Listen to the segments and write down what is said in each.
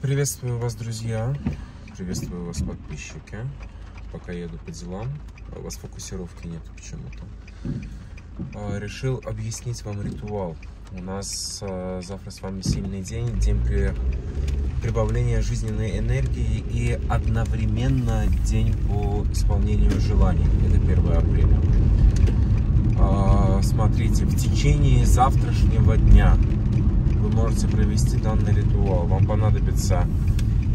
Приветствую вас, друзья. Приветствую вас, подписчики. Пока еду по делам. У вас фокусировки нет почему-то. А, решил объяснить вам ритуал. У нас а, завтра с вами сильный день, день при прибавления жизненной энергии и одновременно день по исполнению желаний. Это 1 апреля. А, смотрите, в течение завтрашнего дня вы можете провести данный ритуал. Вам понадобится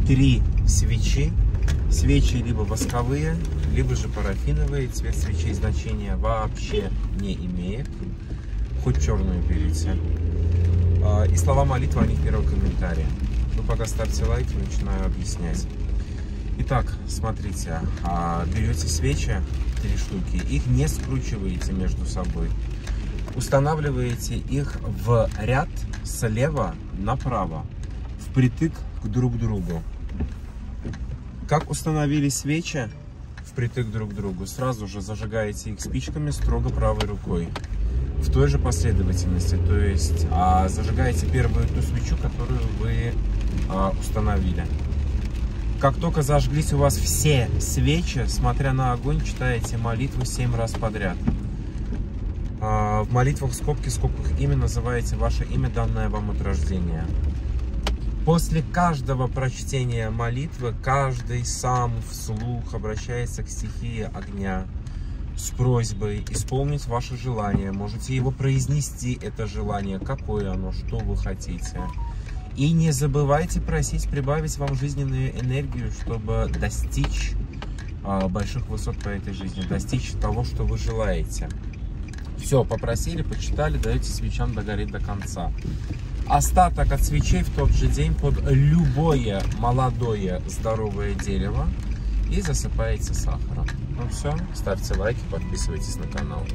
три свечи. Свечи либо восковые, либо же парафиновые. Цвет свечей значения вообще не имеет. Хоть черную берите. А, и слова молитвы о них в первом комментарии. Вы пока ставьте лайки, начинаю объяснять. Итак, смотрите, а, берете свечи, три штуки, их не скручиваете между собой устанавливаете их в ряд слева направо, впритык к друг другу. Как установили свечи впритык друг к другу, сразу же зажигаете их спичками строго правой рукой. В той же последовательности, то есть а, зажигаете первую ту свечу, которую вы а, установили. Как только зажглись у вас все свечи, смотря на огонь, читаете молитву 7 раз подряд. А, в молитвах скобки, скобках имя называете ваше имя, данное вам от рождения. После каждого прочтения молитвы, каждый сам вслух обращается к стихии огня с просьбой исполнить ваше желание. Можете его произнести, это желание, какое оно, что вы хотите. И не забывайте просить прибавить вам жизненную энергию, чтобы достичь а, больших высот по этой жизни, достичь того, что вы желаете. Все, попросили, почитали, даете свечам догореть до конца. Остаток от свечей в тот же день под любое молодое здоровое дерево и засыпаете сахаром. Ну все, ставьте лайки, подписывайтесь на канал.